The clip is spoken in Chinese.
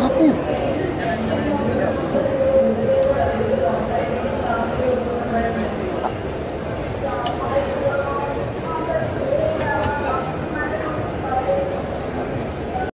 阿布